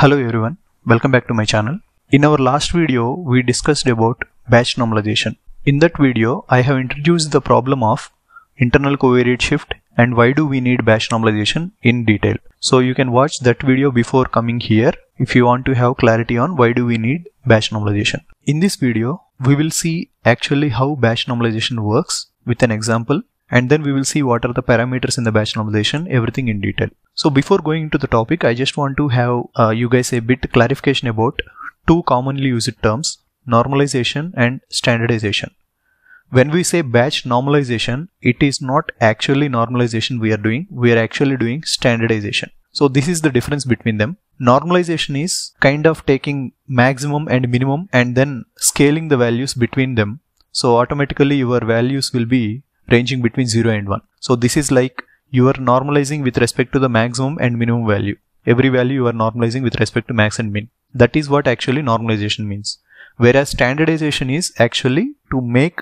Hello everyone, welcome back to my channel. In our last video, we discussed about batch normalization. In that video, I have introduced the problem of internal covariate shift and why do we need batch normalization in detail. So you can watch that video before coming here if you want to have clarity on why do we need batch normalization. In this video, we will see actually how batch normalization works with an example and then we will see what are the parameters in the batch normalization, everything in detail. So before going into the topic, I just want to have uh, you guys a bit clarification about two commonly used terms, normalization and standardization. When we say batch normalization, it is not actually normalization we are doing, we are actually doing standardization. So this is the difference between them. Normalization is kind of taking maximum and minimum and then scaling the values between them. So automatically your values will be ranging between 0 and 1. So this is like you are normalizing with respect to the maximum and minimum value. Every value you are normalizing with respect to max and min. That is what actually normalization means. Whereas standardization is actually to make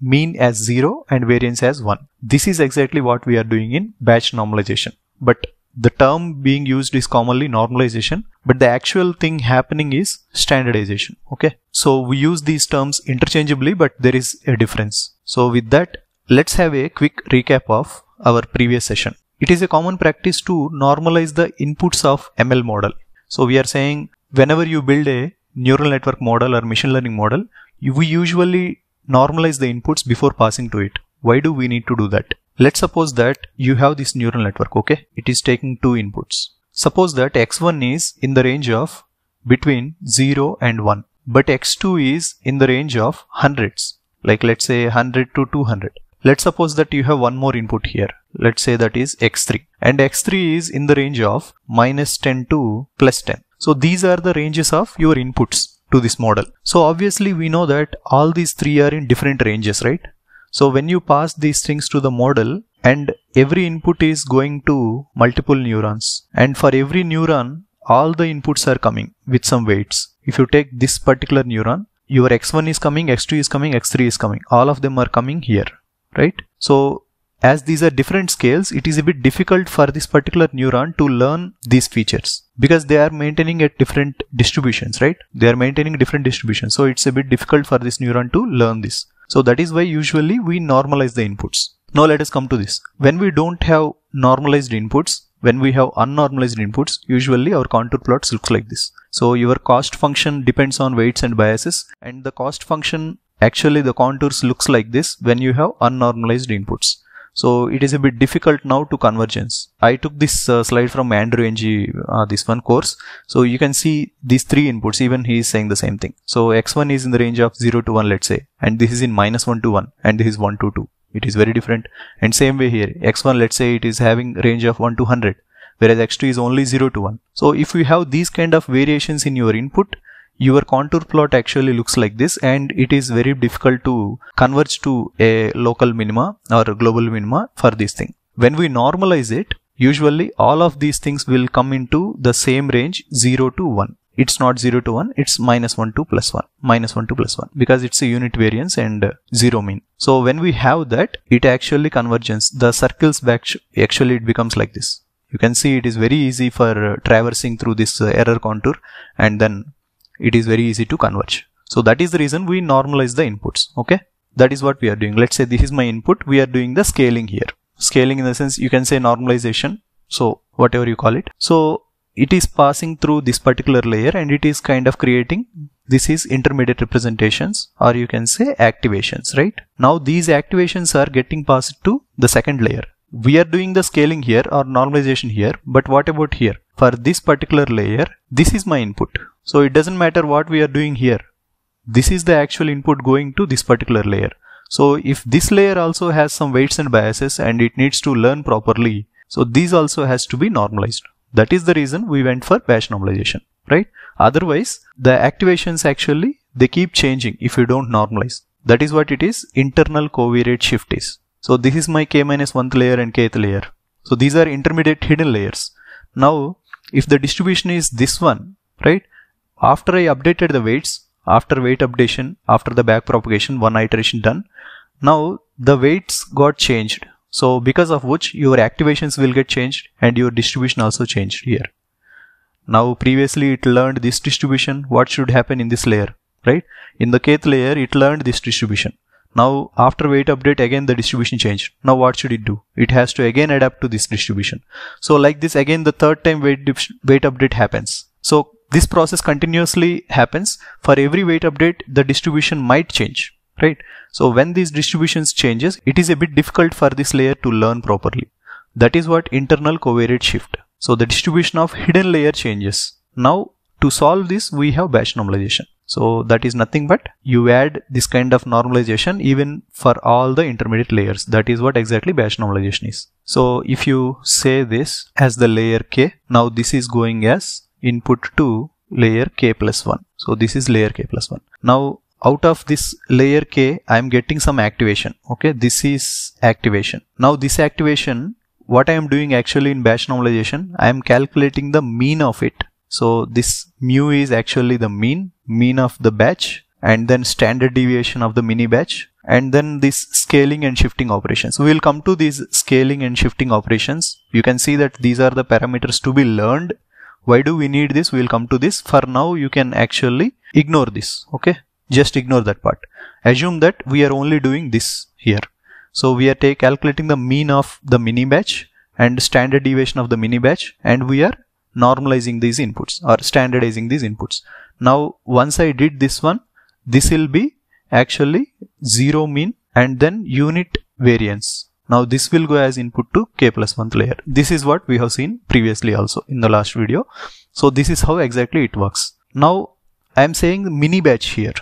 mean as 0 and variance as 1. This is exactly what we are doing in batch normalization. But the term being used is commonly normalization, but the actual thing happening is standardization. Okay. So we use these terms interchangeably, but there is a difference. So with that, let's have a quick recap of our previous session. It is a common practice to normalize the inputs of ML model. So we are saying whenever you build a neural network model or machine learning model, we usually normalize the inputs before passing to it. Why do we need to do that? Let's suppose that you have this neural network, okay? It is taking two inputs. Suppose that x1 is in the range of between 0 and 1, but x2 is in the range of hundreds, like let's say 100 to 200. Let's suppose that you have one more input here. Let's say that is x3 and x3 is in the range of minus 10 to plus 10. So these are the ranges of your inputs to this model. So obviously we know that all these three are in different ranges, right? So when you pass these things to the model and every input is going to multiple neurons and for every neuron all the inputs are coming with some weights. If you take this particular neuron, your x1 is coming, x2 is coming, x3 is coming. All of them are coming here right? So as these are different scales, it is a bit difficult for this particular neuron to learn these features because they are maintaining at different distributions, right? They are maintaining different distributions. So it's a bit difficult for this neuron to learn this. So that is why usually we normalize the inputs. Now let us come to this. When we don't have normalized inputs, when we have unnormalized inputs, usually our contour plots looks like this. So your cost function depends on weights and biases and the cost function actually the contours looks like this when you have unnormalized inputs. So it is a bit difficult now to convergence. I took this uh, slide from Andrew Ng, uh, this one course. So you can see these three inputs, even he is saying the same thing. So x1 is in the range of 0 to 1, let's say, and this is in minus 1 to 1, and this is 1 to 2. It is very different. And same way here, x1, let's say it is having range of 1 to 100, whereas x2 is only 0 to 1. So if you have these kind of variations in your input, your contour plot actually looks like this and it is very difficult to converge to a local minima or global minima for this thing. When we normalize it, usually all of these things will come into the same range 0 to 1. It's not 0 to 1, it's minus 1 to plus 1, minus 1 to plus 1 because it's a unit variance and 0 mean. So when we have that, it actually converges The circles back actually it becomes like this. You can see it is very easy for uh, traversing through this uh, error contour and then it is very easy to converge. So that is the reason we normalize the inputs. Okay. That is what we are doing. Let's say this is my input. We are doing the scaling here. Scaling in the sense you can say normalization. So whatever you call it. So it is passing through this particular layer and it is kind of creating this is intermediate representations or you can say activations, right? Now these activations are getting passed to the second layer. We are doing the scaling here or normalization here, but what about here? For this particular layer, this is my input. So it doesn't matter what we are doing here. This is the actual input going to this particular layer. So if this layer also has some weights and biases and it needs to learn properly, so these also has to be normalized. That is the reason we went for batch normalization, right? Otherwise, the activations actually, they keep changing if you don't normalize. That is what it is, internal covariate shift is. So this is my k minus 1th layer and kth layer. So these are intermediate hidden layers. Now, if the distribution is this one, right? After I updated the weights, after weight updation, after the back propagation, one iteration done, now the weights got changed. So because of which your activations will get changed and your distribution also changed here. Now previously it learned this distribution. What should happen in this layer, right? In the kth layer, it learned this distribution. Now after weight update again the distribution changed. Now what should it do? It has to again adapt to this distribution. So like this again the third time weight, weight update happens. So this process continuously happens. For every weight update the distribution might change, right? So when these distributions changes it is a bit difficult for this layer to learn properly. That is what internal covariate shift. So the distribution of hidden layer changes. Now to solve this we have batch normalization. So that is nothing but you add this kind of normalization even for all the intermediate layers. That is what exactly batch normalization is. So if you say this as the layer k, now this is going as input to layer k plus 1. So this is layer k plus 1. Now out of this layer k, I am getting some activation. Okay, this is activation. Now this activation, what I am doing actually in batch normalization, I am calculating the mean of it so this mu is actually the mean, mean of the batch and then standard deviation of the mini batch and then this scaling and shifting operations. We will come to these scaling and shifting operations. You can see that these are the parameters to be learned. Why do we need this? We will come to this. For now, you can actually ignore this. Okay. Just ignore that part. Assume that we are only doing this here. So we are take calculating the mean of the mini batch and standard deviation of the mini batch and we are normalizing these inputs or standardizing these inputs. Now, once I did this one, this will be actually zero mean and then unit variance. Now this will go as input to k plus 1th layer. This is what we have seen previously also in the last video. So this is how exactly it works. Now I am saying mini batch here,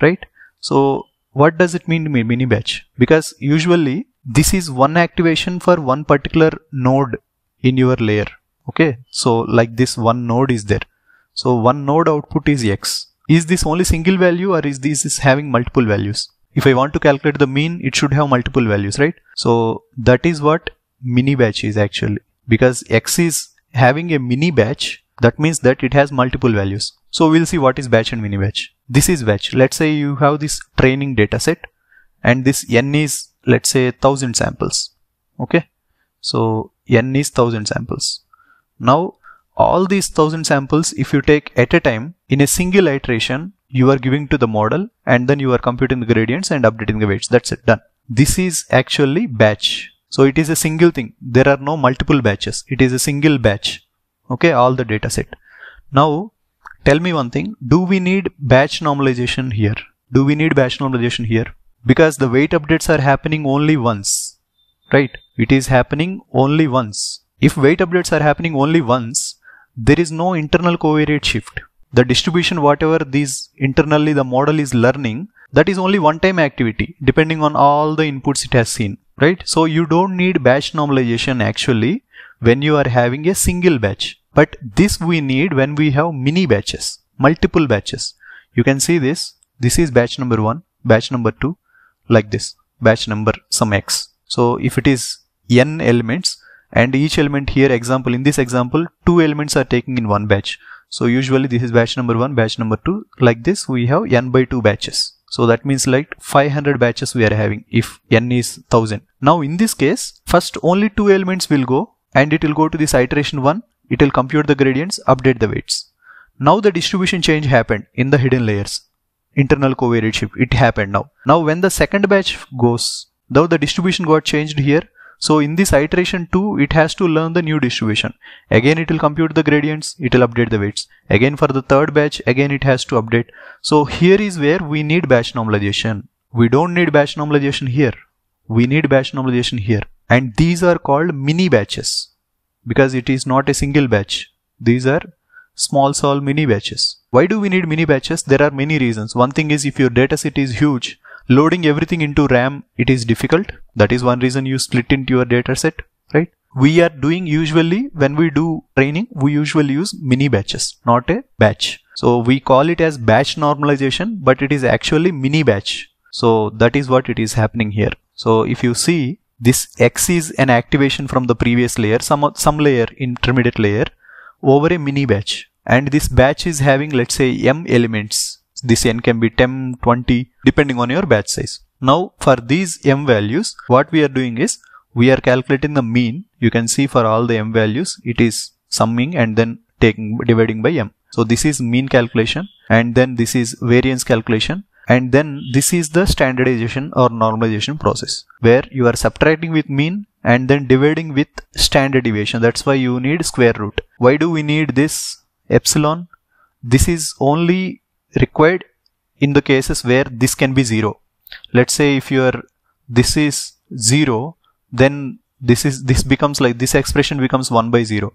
right? So what does it mean mini batch? Because usually this is one activation for one particular node in your layer okay so like this one node is there so one node output is x is this only single value or is this is having multiple values if i want to calculate the mean it should have multiple values right? So that is what mini batch is actually. Because x is having a mini batch that means that it has multiple values. So we'll see what is batch and mini batch. This is batch. Let's say you have this training data set and this n is let's say 1000 samples. Okay? So n is 1000 samples. Now, all these thousand samples, if you take at a time in a single iteration, you are giving to the model and then you are computing the gradients and updating the weights. That's it, done. This is actually batch. So it is a single thing. There are no multiple batches. It is a single batch. Okay, all the data set. Now, tell me one thing. Do we need batch normalization here? Do we need batch normalization here? Because the weight updates are happening only once, right? It is happening only once. If weight updates are happening only once, there is no internal covariate shift. The distribution, whatever these internally the model is learning, that is only one time activity depending on all the inputs it has seen, right? So you don't need batch normalization actually when you are having a single batch. But this we need when we have mini batches, multiple batches. You can see this. This is batch number one, batch number two, like this, batch number some x. So if it is n elements, and each element here example in this example two elements are taking in one batch so usually this is batch number one batch number two. Like this we have n by 2 batches. So that means like 500 batches we are having if n is 1000 now in this case first only two elements will go and it will go to this iteration 1 it will compute the gradients update the weights. Now the distribution change happened in the hidden layers. Internal covariate shift. It happened now. Now when the second batch goes though the distribution got changed here so in this iteration 2, it has to learn the new distribution. Again, it will compute the gradients, it will update the weights. Again, for the third batch, again, it has to update. So here is where we need batch normalization. We don't need batch normalization here. We need batch normalization here. And these are called mini batches because it is not a single batch. These are small small mini batches. Why do we need mini batches? There are many reasons. One thing is if your dataset is huge, loading everything into RAM, it is difficult. That is one reason you split into your data set, right? We are doing usually when we do training, we usually use mini batches, not a batch. So we call it as batch normalization, but it is actually mini batch. So that is what it is happening here. So if you see this X is an activation from the previous layer, some, some layer, intermediate layer over a mini batch. And this batch is having, let's say, M elements this n can be 10, 20 depending on your batch size. Now for these m values, what we are doing is we are calculating the mean. You can see for all the m values, it is summing and then taking dividing by m. So this is mean calculation and then this is variance calculation and then this is the standardization or normalization process where you are subtracting with mean and then dividing with standard deviation. That's why you need square root. Why do we need this epsilon? This is only required in the cases where this can be zero. Let's say if your this is zero, then this is this becomes like this expression becomes 1 by 0,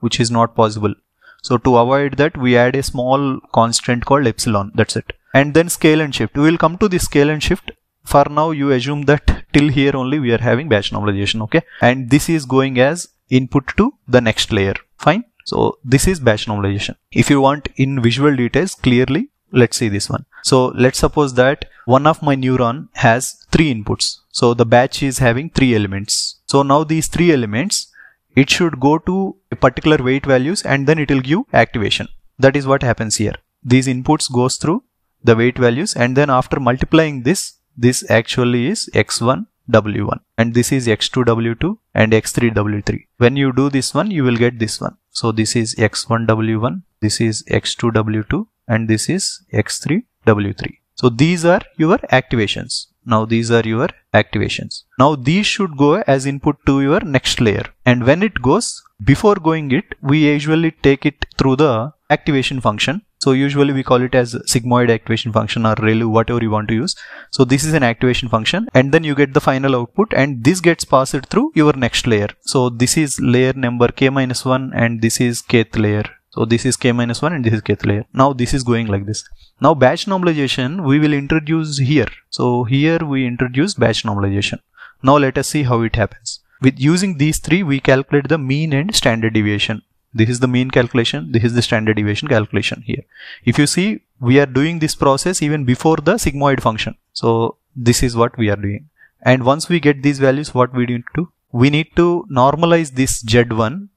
which is not possible. So to avoid that, we add a small constant called epsilon. That's it. And then scale and shift. We will come to the scale and shift. For now, you assume that till here only we are having batch normalization. Okay. And this is going as input to the next layer. Fine. So this is batch normalization. If you want in visual details clearly, let's see this one. So let's suppose that one of my neuron has three inputs. So the batch is having three elements. So now these three elements it should go to a particular weight values and then it will give activation. That is what happens here. These inputs goes through the weight values and then after multiplying this, this actually is x1 W1 and this is x2 W2 and x3 W3. When you do this one, you will get this one. So this is x1 W1, this is x2 W2 and this is x3 W3. So these are your activations. Now these are your activations. Now these should go as input to your next layer. And when it goes, before going it, we usually take it through the activation function. So usually we call it as sigmoid activation function or ReLU, whatever you want to use. So this is an activation function and then you get the final output and this gets passed through your next layer. So this is layer number k minus 1 and this is kth layer. So this is k minus 1 and this is kth layer. Now this is going like this. Now batch normalization we will introduce here. So here we introduce batch normalization. Now let us see how it happens. With using these three we calculate the mean and standard deviation. This is the mean calculation. This is the standard deviation calculation here. If you see we are doing this process even before the sigmoid function. So this is what we are doing. And once we get these values what we need to do? We need to normalize this Z1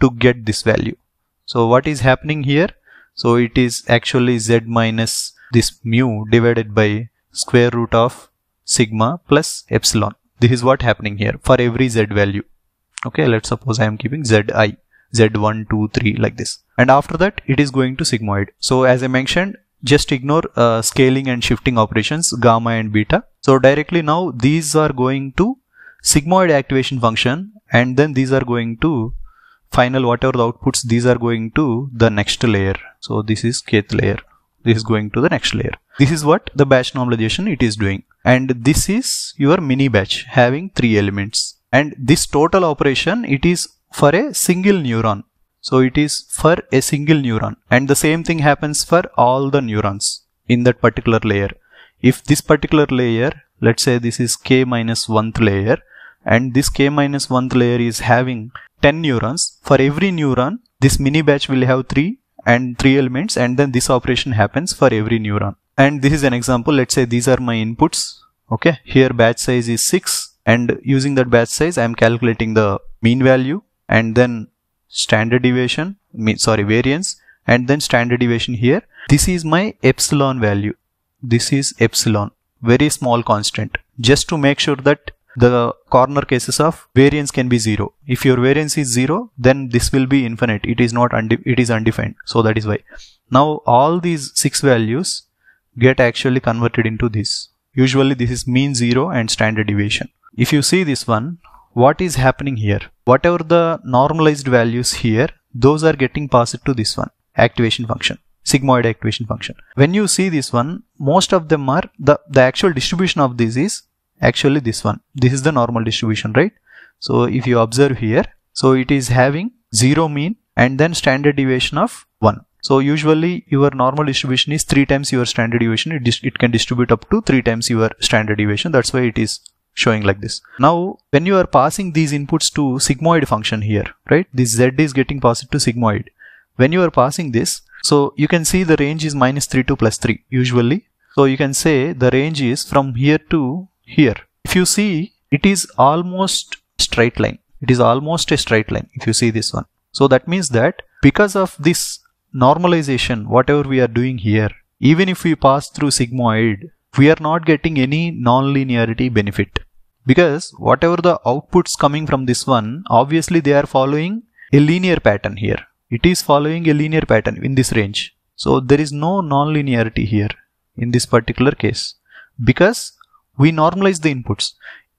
to get this value. So what is happening here? So it is actually z minus this mu divided by square root of sigma plus epsilon. This is what happening here for every z value. Okay, let's suppose I am keeping zi, z1, 2, 3 like this. And after that it is going to sigmoid. So as I mentioned, just ignore uh, scaling and shifting operations gamma and beta. So directly now these are going to sigmoid activation function and then these are going to final whatever the outputs these are going to the next layer so this is kth layer this is going to the next layer this is what the batch normalization it is doing and this is your mini batch having three elements and this total operation it is for a single neuron so it is for a single neuron and the same thing happens for all the neurons in that particular layer if this particular layer let's say this is k minus 1th layer and this k minus 1th layer is having 10 neurons. For every neuron, this mini batch will have 3 and 3 elements and then this operation happens for every neuron. And this is an example. Let's say these are my inputs. Okay. Here batch size is 6 and using that batch size, I am calculating the mean value and then standard deviation, sorry, variance and then standard deviation here. This is my epsilon value. This is epsilon, very small constant just to make sure that the corner cases of variance can be zero. If your variance is zero, then this will be infinite. It is not it is undefined. So that is why. Now all these six values get actually converted into this. Usually this is mean zero and standard deviation. If you see this one, what is happening here? Whatever the normalized values here, those are getting passed to this one, activation function sigmoid activation function. When you see this one, most of them are the, the actual distribution of this is actually this one. This is the normal distribution right? So if you observe here so it is having zero mean and then standard deviation of 1 so usually your normal distribution is 3 times your standard deviation. It, it can distribute up to 3 times your standard deviation. That's why it is showing like this. Now when you are passing these inputs to sigmoid function here right? This z is getting passed to sigmoid. When you are passing this so you can see the range is minus 3 to plus 3 usually. So you can say the range is from here to here. If you see it is almost straight line. It is almost a straight line if you see this one. So that means that because of this normalization whatever we are doing here even if we pass through sigmoid we are not getting any non-linearity benefit because whatever the outputs coming from this one obviously they are following a linear pattern here it is following a linear pattern in this range. So there is no non-linearity here in this particular case because we normalize the inputs.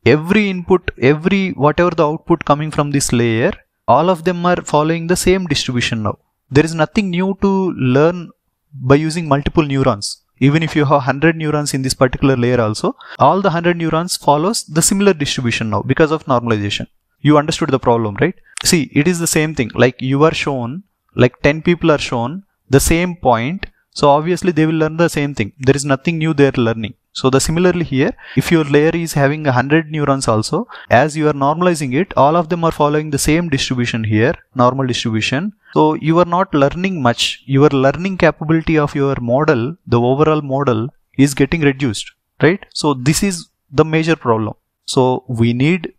Every input, every whatever the output coming from this layer, all of them are following the same distribution now. There is nothing new to learn by using multiple neurons. Even if you have 100 neurons in this particular layer also, all the 100 neurons follows the similar distribution now because of normalization. You understood the problem, right? See, it is the same thing. Like you are shown, like 10 people are shown the same point. So obviously they will learn the same thing. There is nothing new they are learning. So the similarly here, if your layer is having a hundred neurons also, as you are normalizing it, all of them are following the same distribution here, normal distribution. So you are not learning much. Your learning capability of your model, the overall model is getting reduced, right? So this is the major problem. So we need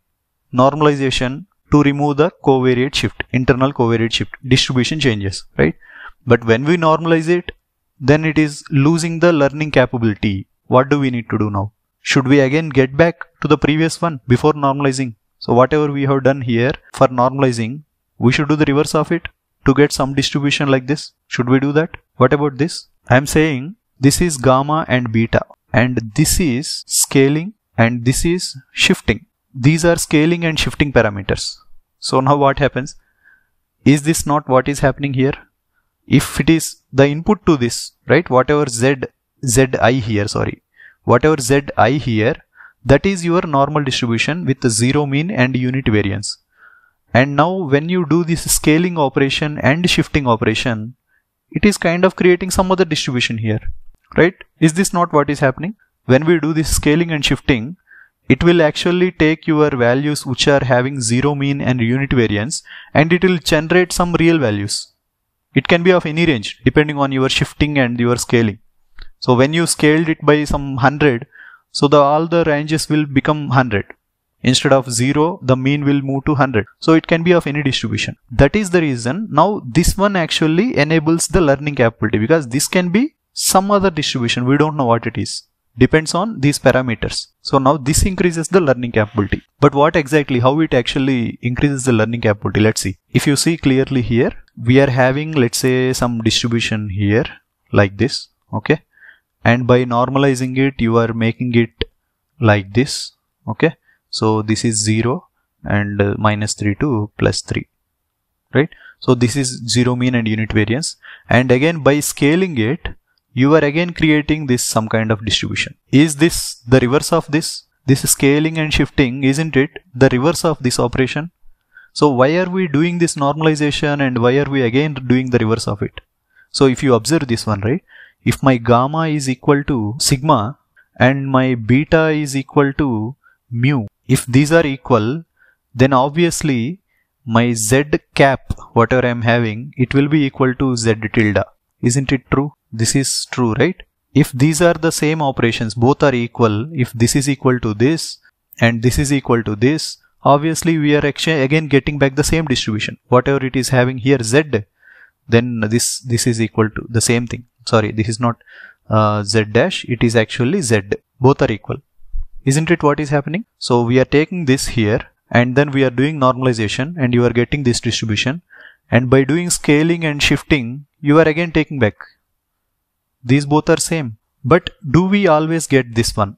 normalization to remove the covariate shift, internal covariate shift, distribution changes, right? But when we normalize it, then it is losing the learning capability. What do we need to do now? Should we again get back to the previous one before normalizing? So whatever we have done here for normalizing, we should do the reverse of it to get some distribution like this. Should we do that? What about this? I am saying this is gamma and beta and this is scaling and this is shifting. These are scaling and shifting parameters. So now what happens? Is this not what is happening here? If it is the input to this, right? Whatever z, zi here, sorry, whatever zi here, that is your normal distribution with zero mean and unit variance. And now when you do this scaling operation and shifting operation, it is kind of creating some other distribution here, right? Is this not what is happening? When we do this scaling and shifting, it will actually take your values which are having zero mean and unit variance and it will generate some real values. It can be of any range depending on your shifting and your scaling. So when you scaled it by some 100, so the all the ranges will become 100. Instead of 0, the mean will move to 100. So it can be of any distribution. That is the reason now this one actually enables the learning capability because this can be some other distribution. We don't know what it is. Depends on these parameters. So now this increases the learning capability. But what exactly, how it actually increases the learning capability? Let's see. If you see clearly here, we are having, let's say some distribution here like this. Okay. And by normalizing it, you are making it like this. Okay? So this is 0 and uh, minus 3 to plus 3 right? So this is 0 mean and unit variance. And again by scaling it you are again creating this some kind of distribution. Is this the reverse of this? This scaling and shifting isn't it the reverse of this operation? So why are we doing this normalization and why are we again doing the reverse of it? So if you observe this one right if my gamma is equal to sigma and my beta is equal to mu if these are equal, then obviously my z cap, whatever I am having, it will be equal to z tilde. Isn't it true? This is true, right? If these are the same operations, both are equal, if this is equal to this and this is equal to this, obviously we are again getting back the same distribution. Whatever it is having here z, then this, this is equal to the same thing. Sorry, this is not uh, z dash, it is actually z. Both are equal. Isn't it what is happening? So we are taking this here and then we are doing normalization and you are getting this distribution and by doing scaling and shifting you are again taking back. These both are same. But do we always get this one?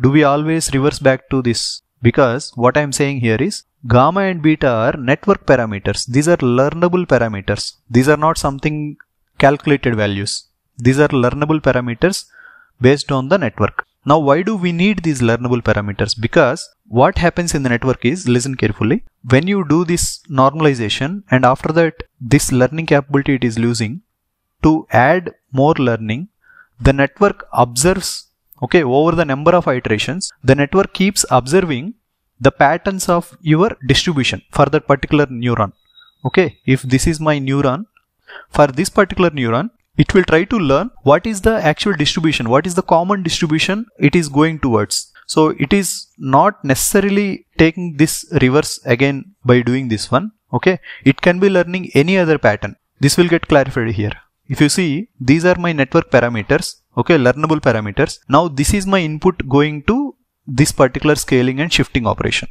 Do we always reverse back to this? Because what I am saying here is gamma and beta are network parameters. These are learnable parameters. These are not something calculated values. These are learnable parameters based on the network. Now why do we need these learnable parameters? Because what happens in the network is, listen carefully, when you do this normalization and after that this learning capability it is losing, to add more learning, the network observes, okay, over the number of iterations, the network keeps observing the patterns of your distribution for that particular neuron. Okay, if this is my neuron, for this particular neuron, it will try to learn what is the actual distribution, what is the common distribution it is going towards. So it is not necessarily taking this reverse again by doing this one. Okay. It can be learning any other pattern. This will get clarified here. If you see, these are my network parameters. Okay. Learnable parameters. Now this is my input going to this particular scaling and shifting operation.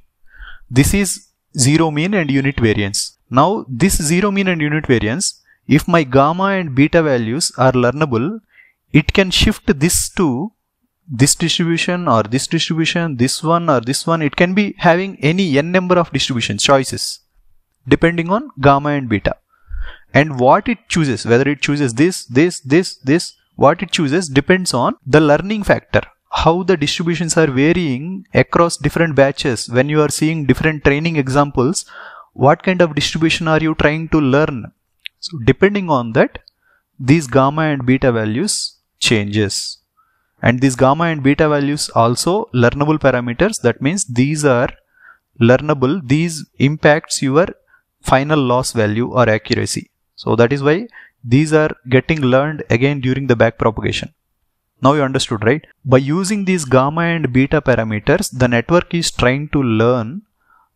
This is zero mean and unit variance. Now this zero mean and unit variance if my gamma and beta values are learnable, it can shift this to this distribution or this distribution, this one or this one. It can be having any n number of distributions, choices, depending on gamma and beta. And what it chooses, whether it chooses this, this, this, this, what it chooses depends on the learning factor how the distributions are varying across different batches when you are seeing different training examples what kind of distribution are you trying to learn so depending on that these gamma and beta values changes. And these gamma and beta values also learnable parameters. That means these are learnable. These impacts your final loss value or accuracy. So that is why these are getting learned again during the back propagation. Now you understood, right? By using these gamma and beta parameters, the network is trying to learn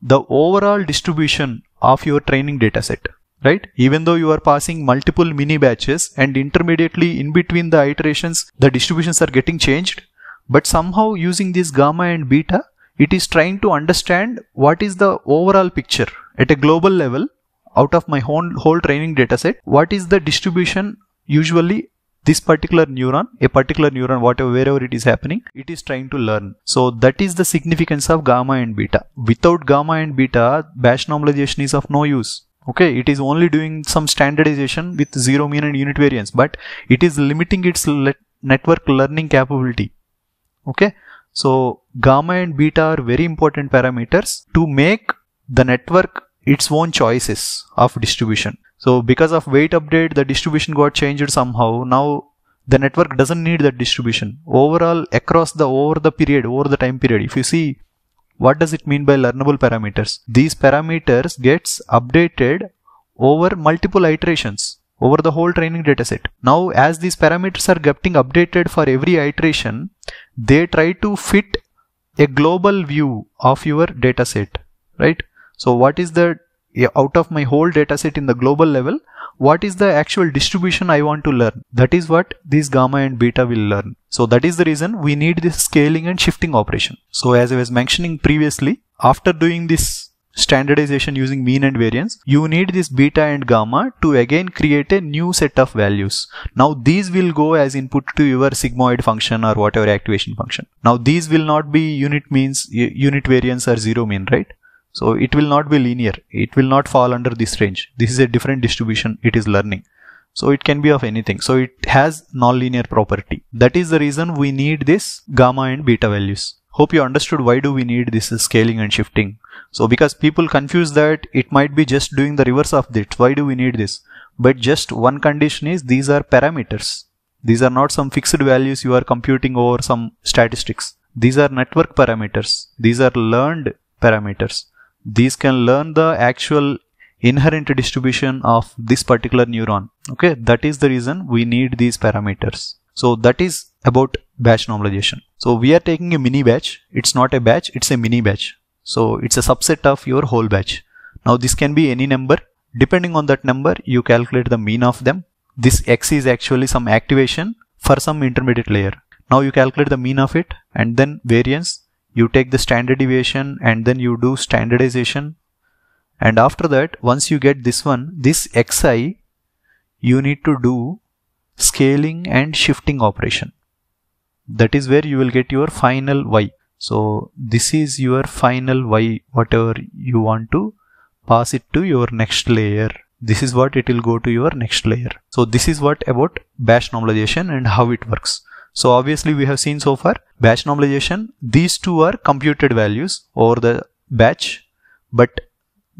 the overall distribution of your training dataset, right? Even though you are passing multiple mini batches and intermediately in between the iterations, the distributions are getting changed. But somehow using this gamma and beta, it is trying to understand what is the overall picture at a global level out of my whole, whole training dataset. What is the distribution usually this particular neuron, a particular neuron, whatever, wherever it is happening, it is trying to learn. So that is the significance of gamma and beta. Without gamma and beta, batch normalization is of no use. Okay, it is only doing some standardization with zero mean and unit variance, but it is limiting its network learning capability. Okay, so gamma and beta are very important parameters to make the network its own choices of distribution. So because of weight update, the distribution got changed somehow. Now the network doesn't need that distribution. Overall, across the over the period, over the time period, if you see what does it mean by learnable parameters? These parameters gets updated over multiple iterations over the whole training dataset. Now as these parameters are getting updated for every iteration, they try to fit a global view of your dataset, right? So what is the out of my whole dataset in the global level, what is the actual distribution I want to learn? That is what these gamma and beta will learn. So that is the reason we need this scaling and shifting operation. So as I was mentioning previously, after doing this standardization using mean and variance, you need this beta and gamma to again create a new set of values. Now these will go as input to your sigmoid function or whatever activation function. Now these will not be unit means, unit variance or zero mean, right? So it will not be linear. It will not fall under this range. This is a different distribution it is learning. So it can be of anything. So it has nonlinear property. That is the reason we need this gamma and beta values. Hope you understood why do we need this scaling and shifting. So because people confuse that it might be just doing the reverse of this. Why do we need this? But just one condition is these are parameters. These are not some fixed values you are computing over some statistics. These are network parameters. These are learned parameters these can learn the actual inherent distribution of this particular neuron. Okay? That is the reason we need these parameters. So that is about batch normalization. So we are taking a mini batch. It's not a batch it's a mini batch. So it's a subset of your whole batch. Now this can be any number. Depending on that number you calculate the mean of them. This x is actually some activation for some intermediate layer. Now you calculate the mean of it and then variance you take the standard deviation and then you do standardization. And after that once you get this one this xi you need to do scaling and shifting operation. That is where you will get your final y. So this is your final y whatever you want to pass it to your next layer. This is what it will go to your next layer. So this is what about batch normalization and how it works so obviously we have seen so far batch normalization. These two are computed values over the batch, but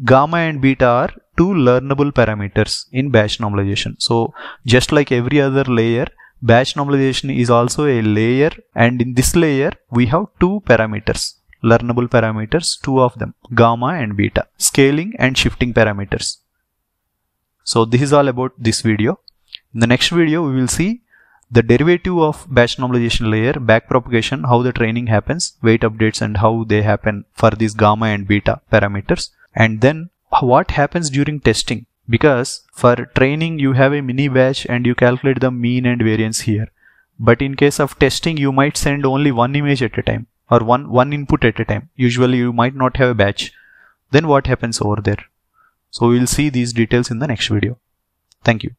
gamma and beta are two learnable parameters in batch normalization. So just like every other layer, batch normalization is also a layer and in this layer we have two parameters learnable parameters two of them gamma and beta scaling and shifting parameters so this is all about this video in the next video we will see the derivative of batch normalization layer, backpropagation, how the training happens, weight updates and how they happen for these gamma and beta parameters. And then what happens during testing? Because for training you have a mini batch and you calculate the mean and variance here. But in case of testing you might send only one image at a time or one, one input at a time. Usually you might not have a batch. Then what happens over there? So we'll see these details in the next video. Thank you.